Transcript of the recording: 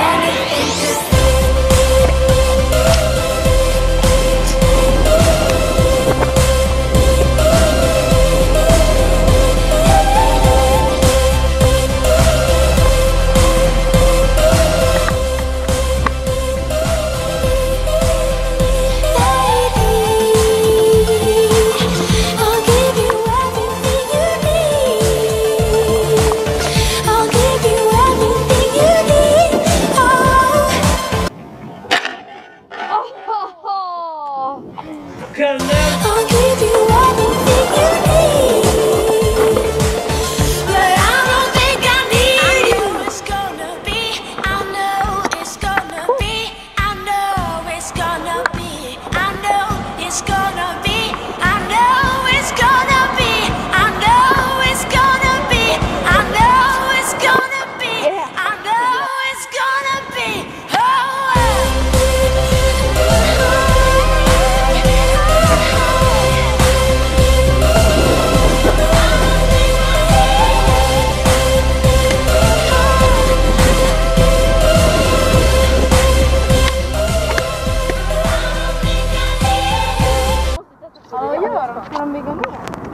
Anything to I'll give you all Ambil gambar.